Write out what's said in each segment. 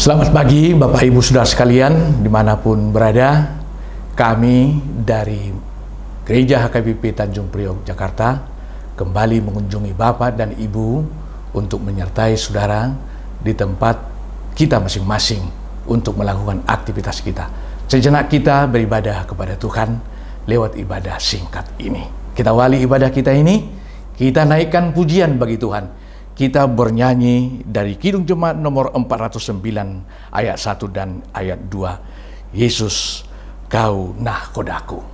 Selamat pagi Bapak Ibu Saudara sekalian di mana pun berada. Kami dari Gereja HKBP Tanjung Priok Jakarta Kembali mengunjungi Bapak dan Ibu Untuk menyertai saudara di tempat kita masing-masing Untuk melakukan aktivitas kita. Sejenak kita beribadah kepada Tuhan Lewat ibadah singkat ini. Kita wali ibadah kita ini Kita naikkan pujian bagi Tuhan kita bernyanyi dari Kidung Jemaat nomor 409 ayat 1 dan ayat 2. Yesus, kau nahkodaku.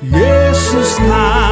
Yesus kau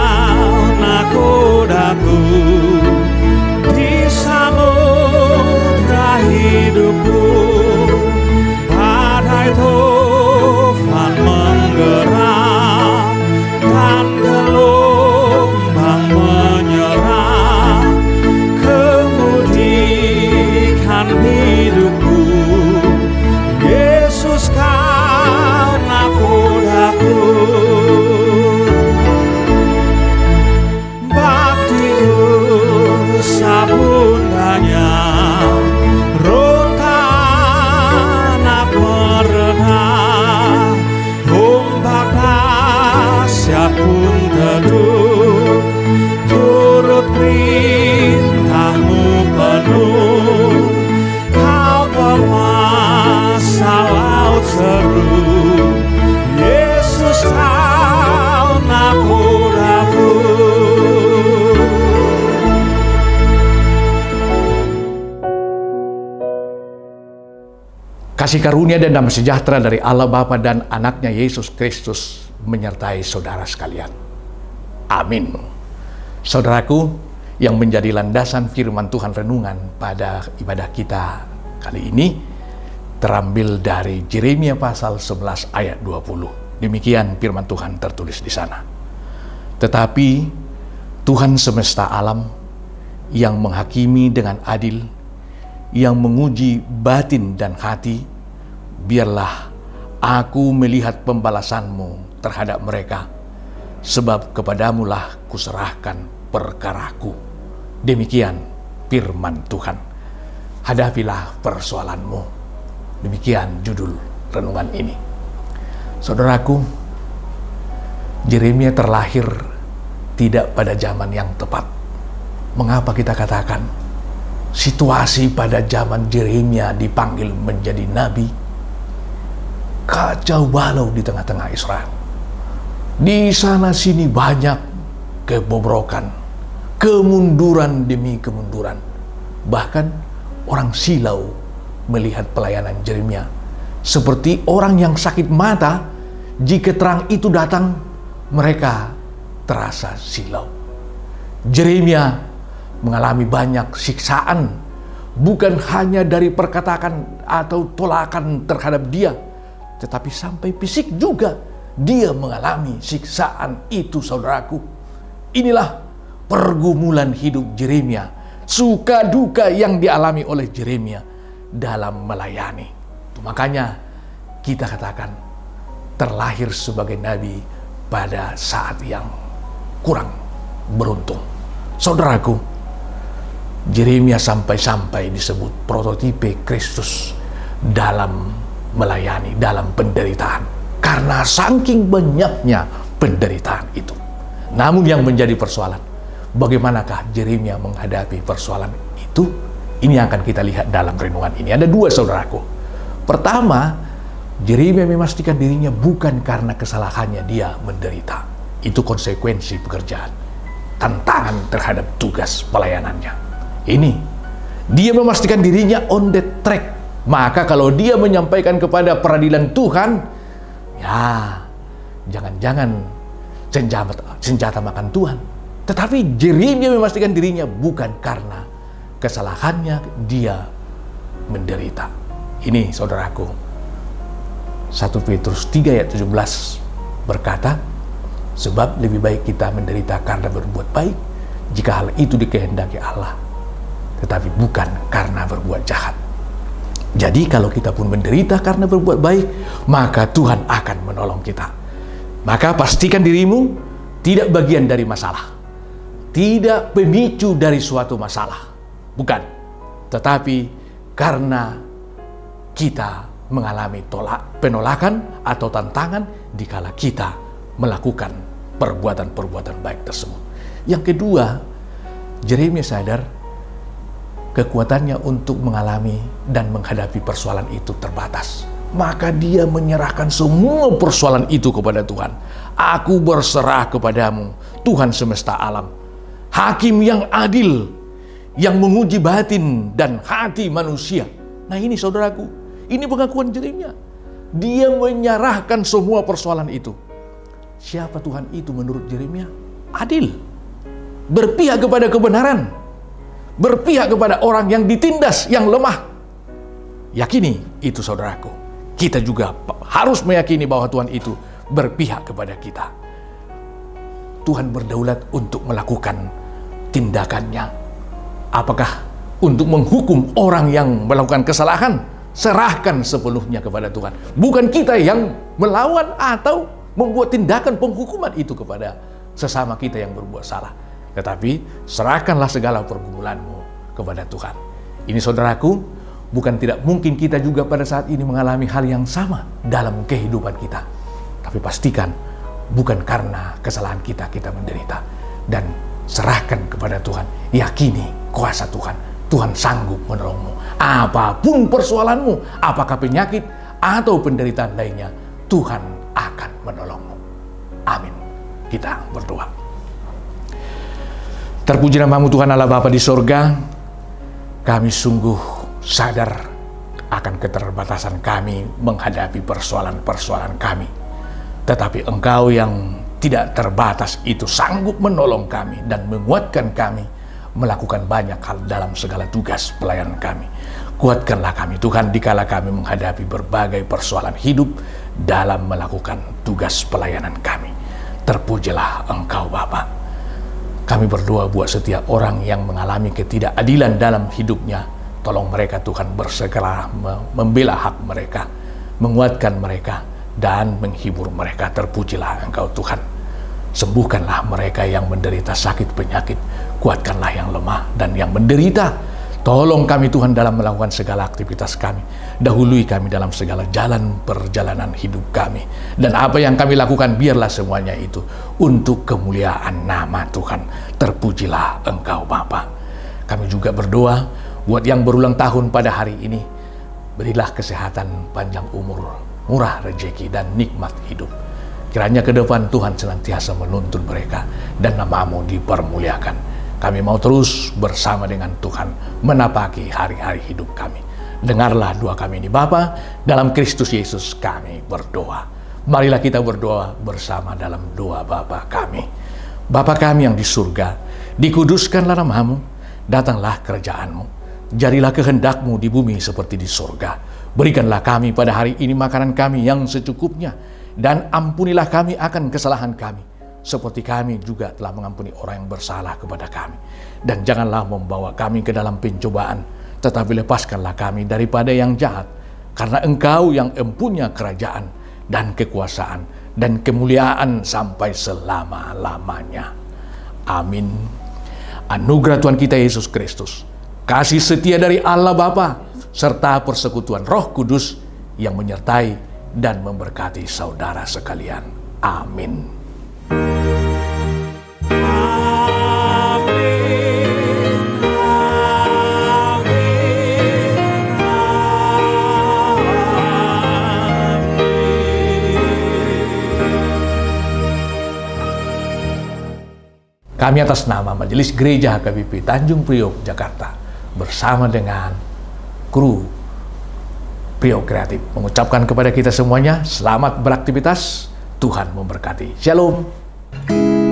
Yesus nahkodaku Kasih karunia dan damai sejahtera dari Allah Bapa dan anaknya Yesus Kristus menyertai saudara sekalian. Amin. Saudaraku yang menjadi landasan firman Tuhan renungan pada ibadah kita kali ini terambil dari Yeremia pasal 11 ayat 20. Demikian firman Tuhan tertulis di sana. Tetapi Tuhan semesta alam yang menghakimi dengan adil, yang menguji batin dan hati, biarlah aku melihat pembalasanmu terhadap mereka, sebab kepadamulah kuserahkan perkaraku. Demikian firman Tuhan. Hadapilah persoalanmu. Demikian judul renungan ini. Saudaraku, Yeremia terlahir tidak pada zaman yang tepat. Mengapa kita katakan situasi pada zaman Yeremia dipanggil menjadi nabi kacau balau di tengah-tengah Israel. Di sana sini banyak kebobrokan, kemunduran demi kemunduran. Bahkan orang silau melihat pelayanan Yeremia seperti orang yang sakit mata jika terang itu datang mereka terasa silau. Yeremia mengalami banyak siksaan bukan hanya dari perkataan atau tolakan terhadap dia tetapi sampai fisik juga dia mengalami siksaan itu saudaraku. Inilah pergumulan hidup Yeremia suka duka yang dialami oleh Yeremia dalam melayani makanya kita katakan terlahir sebagai nabi pada saat yang kurang beruntung saudaraku Yeremia sampai-sampai disebut prototipe Kristus dalam melayani, dalam penderitaan. Karena saking banyaknya penderitaan itu. Namun yang menjadi persoalan, bagaimanakah Yeremia menghadapi persoalan itu? Ini yang akan kita lihat dalam renungan ini. Ada dua saudaraku. Pertama, Yeremia memastikan dirinya bukan karena kesalahannya dia menderita. Itu konsekuensi pekerjaan. Tantangan terhadap tugas pelayanannya. Ini, dia memastikan dirinya on the track. Maka kalau dia menyampaikan kepada peradilan Tuhan, ya jangan-jangan senjata, senjata makan Tuhan. Tetapi Yeremia memastikan dirinya bukan karena kesalahannya dia menderita. Ini saudaraku. 1 Petrus 3 ayat 17 berkata, Sebab lebih baik kita menderita karena berbuat baik, jika hal itu dikehendaki Allah, tetapi bukan karena berbuat jahat. Jadi kalau kita pun menderita karena berbuat baik, maka Tuhan akan menolong kita. Maka pastikan dirimu tidak bagian dari masalah. Tidak pemicu dari suatu masalah. Bukan. Tetapi karena kita mengalami tolak, penolakan atau tantangan dikala kita melakukan perbuatan-perbuatan baik tersebut. Yang kedua, Jeremia sadar kekuatannya untuk mengalami dan menghadapi persoalan itu terbatas. Maka dia menyerahkan semua persoalan itu kepada Tuhan. Aku berserah kepadamu, Tuhan semesta alam. Hakim yang adil, yang menguji batin dan hati manusia. Nah ini saudaraku, ini pengakuan Jeremia. Dia menyerahkan semua persoalan itu. Siapa Tuhan itu menurut Jeremia? Adil. Berpihak kepada kebenaran berpihak kepada orang yang ditindas, yang lemah. Yakini itu saudaraku. Kita juga harus meyakini bahwa Tuhan itu berpihak kepada kita. Tuhan berdaulat untuk melakukan tindakannya. Apakah untuk menghukum orang yang melakukan kesalahan? Serahkan sepenuhnya kepada Tuhan. Bukan kita yang melawan atau membuat tindakan penghukuman itu kepada sesama kita yang berbuat salah tetapi serahkanlah segala pergumulanmu kepada Tuhan. Ini saudaraku, bukan tidak mungkin kita juga pada saat ini mengalami hal yang sama dalam kehidupan kita. Tapi pastikan bukan karena kesalahan kita kita menderita dan serahkan kepada Tuhan. Yakini kuasa Tuhan. Tuhan sanggup menolongmu. Apa pun persoalanmu, apakah penyakit atau penderitaan lainnya, Tuhan akan menolongmu. Amin. Kita berdoa. Terpuji namamu Tuhan Allah Bapa di sorga. Kami sungguh sadar akan keterbatasan kami menghadapi persoalan-persoalan kami. Tetapi Engkau yang tidak terbatas itu sanggup menolong kami dan menguatkan kami melakukan banyak hal dalam segala tugas pelayanan kami. Kuatkanlah kami Tuhan dikala kami menghadapi berbagai persoalan hidup dalam melakukan tugas pelayanan kami. Terpujilah Engkau Bapak. Kami berdoa buat setiap orang yang mengalami ketidakadilan dalam hidupnya. Tolong mereka Tuhan bersegera membela hak mereka, menguatkan mereka, dan menghibur mereka. Terpujilah Engkau Tuhan. Sembuhkanlah mereka yang menderita sakit penyakit. Kuatkanlah yang lemah dan yang menderita Tolong kami Tuhan dalam melakukan segala aktivitas kami. Dahului kami dalam segala jalan perjalanan hidup kami. Dan apa yang kami lakukan biarlah semuanya itu untuk kemuliaan nama Tuhan. Terpujilah Engkau Bapa. Kami juga berdoa buat yang berulang tahun pada hari ini. Berilah kesehatan, panjang umur, murah rezeki dan nikmat hidup. Kiranya ke depan Tuhan senantiasa menuntun mereka dan namamu dipermuliakan kami mau terus bersama dengan Tuhan menapaki hari-hari hidup kami. Dengarlah doa kami ini Bapa, dalam Kristus Yesus kami berdoa. Marilah kita berdoa bersama dalam doa Bapa kami. Bapa kami yang di surga, dikuduskanlah namamu, datanglah kerajaanmu. Jadilah kehendakmu di bumi seperti di surga. Berikanlah kami pada hari ini makanan kami yang secukupnya, dan ampunilah kami akan kesalahan kami seperti kami juga telah mengampuni orang yang bersalah kepada kami. Dan janganlah membawa kami ke dalam pencobaan, tetapi lepaskanlah kami daripada yang jahat, karena engkau yang empunya kerajaan dan kekuasaan dan kemuliaan sampai selama-lamanya. Amin. Anugerah Tuhan kita Yesus Kristus, kasih setia dari Allah Bapa, serta persekutuan Roh Kudus yang menyertai dan memberkati saudara sekalian. Amin. Kami atas nama Majelis Gereja HKBP Tanjung Priok, Jakarta bersama dengan kru Priok Kreatif mengucapkan kepada kita semuanya selamat beraktivitas, Tuhan memberkati. Shalom.